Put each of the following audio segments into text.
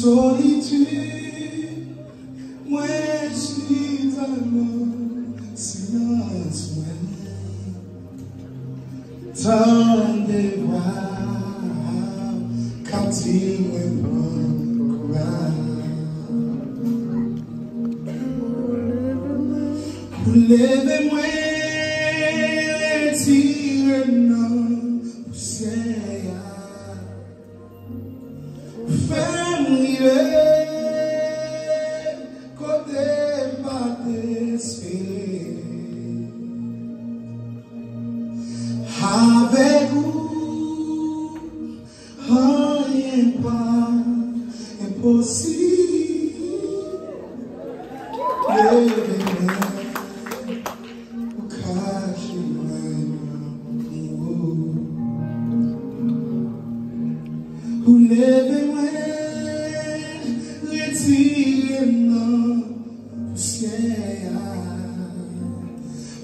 solitude when she's alone she knows when turn the wild counting when one cry Leve muere sin renom cheia.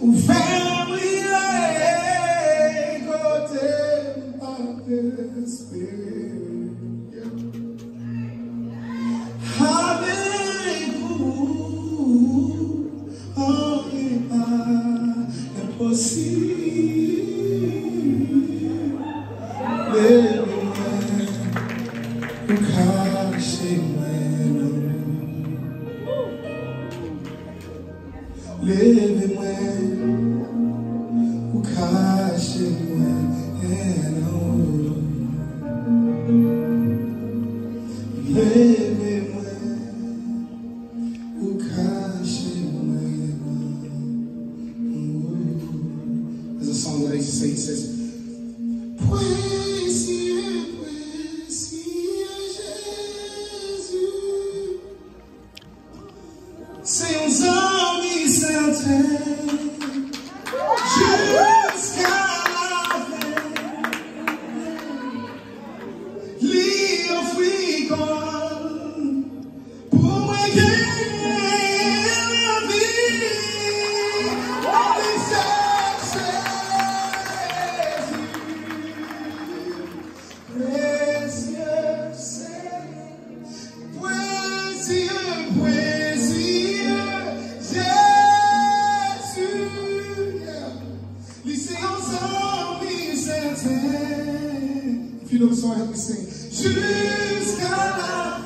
O velho song that I used says, You Puis le son est sing. la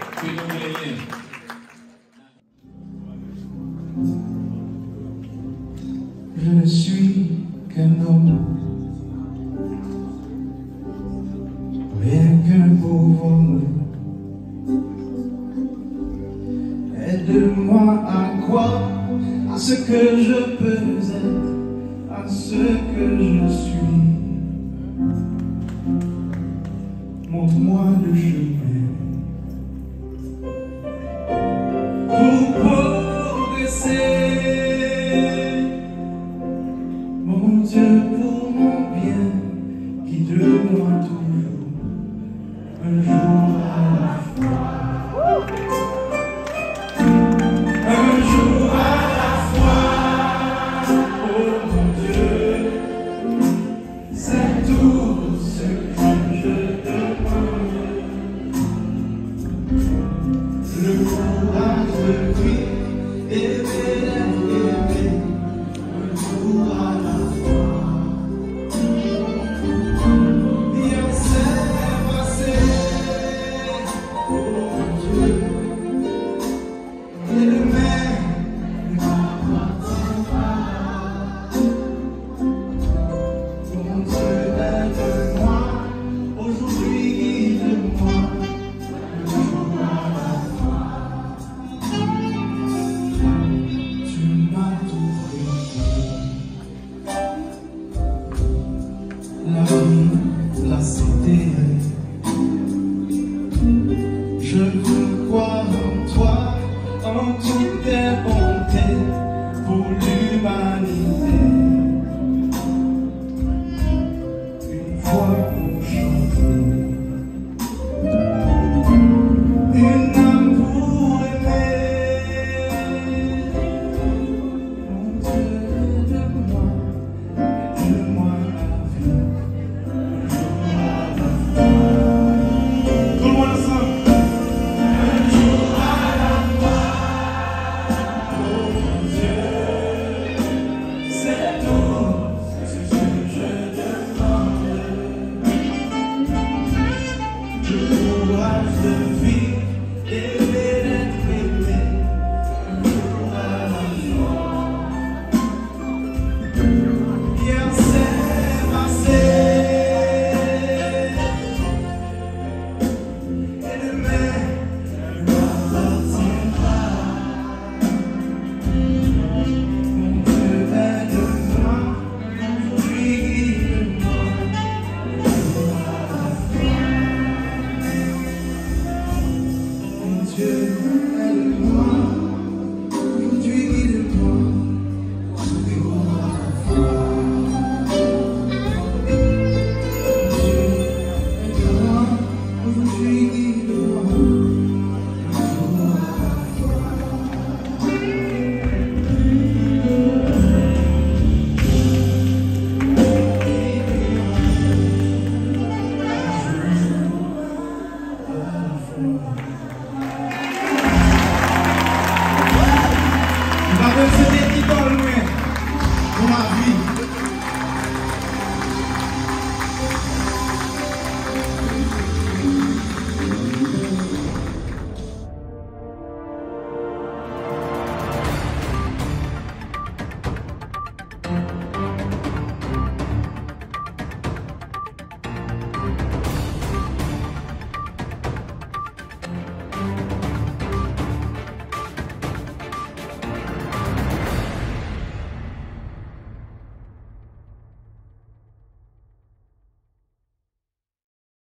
Je ne suis qu'un homme, rien qu'un pauvre homme. Aide-moi à croire à ce que je peux être, à ce que je suis. Montre-moi le chemin. belong to you.